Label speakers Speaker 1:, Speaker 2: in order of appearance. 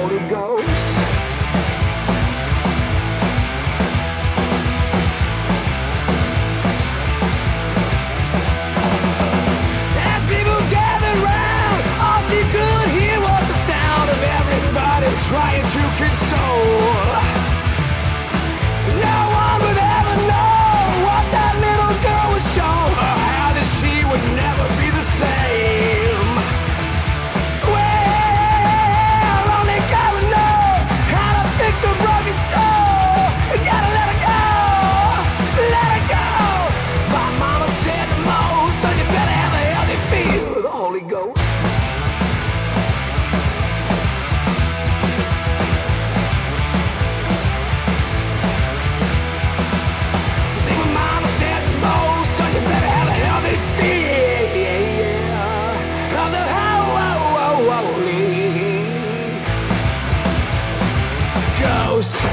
Speaker 1: Holy Ghost. ghost.